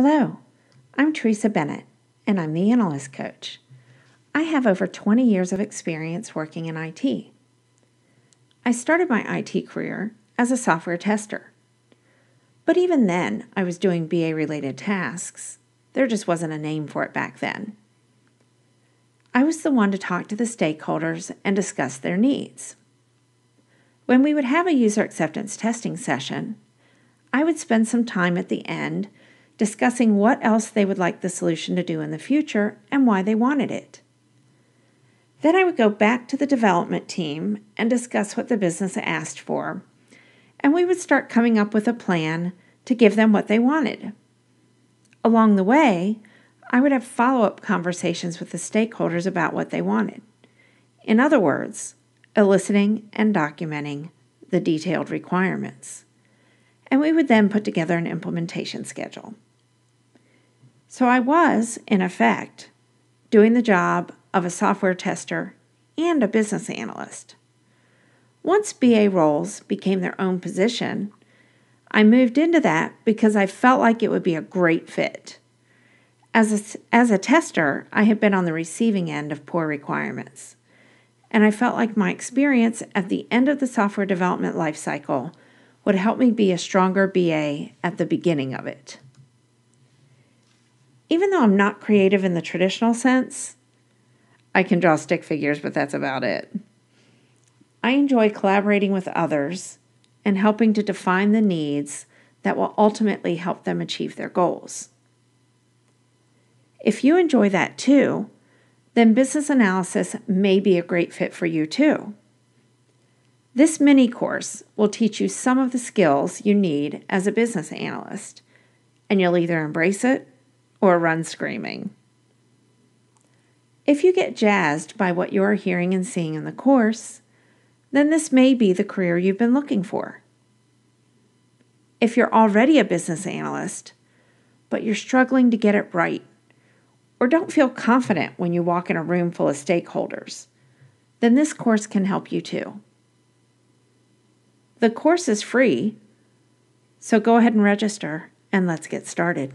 Hello, I'm Teresa Bennett, and I'm the Analyst Coach. I have over 20 years of experience working in IT. I started my IT career as a software tester. But even then, I was doing BA related tasks. There just wasn't a name for it back then. I was the one to talk to the stakeholders and discuss their needs. When we would have a user acceptance testing session, I would spend some time at the end discussing what else they would like the solution to do in the future and why they wanted it. Then I would go back to the development team and discuss what the business asked for, and we would start coming up with a plan to give them what they wanted. Along the way, I would have follow up conversations with the stakeholders about what they wanted. In other words, eliciting and documenting the detailed requirements. And we would then put together an implementation schedule. So I was, in effect, doing the job of a software tester and a business analyst. Once BA roles became their own position, I moved into that because I felt like it would be a great fit. As a, as a tester, I had been on the receiving end of poor requirements, and I felt like my experience at the end of the software development lifecycle would help me be a stronger BA at the beginning of it. Even though I'm not creative in the traditional sense, I can draw stick figures, but that's about it. I enjoy collaborating with others and helping to define the needs that will ultimately help them achieve their goals. If you enjoy that too, then business analysis may be a great fit for you too. This mini course will teach you some of the skills you need as a business analyst, and you'll either embrace it or run screaming. If you get jazzed by what you are hearing and seeing in the course, then this may be the career you've been looking for. If you're already a business analyst, but you're struggling to get it right, or don't feel confident when you walk in a room full of stakeholders, then this course can help you too. The course is free, so go ahead and register and let's get started.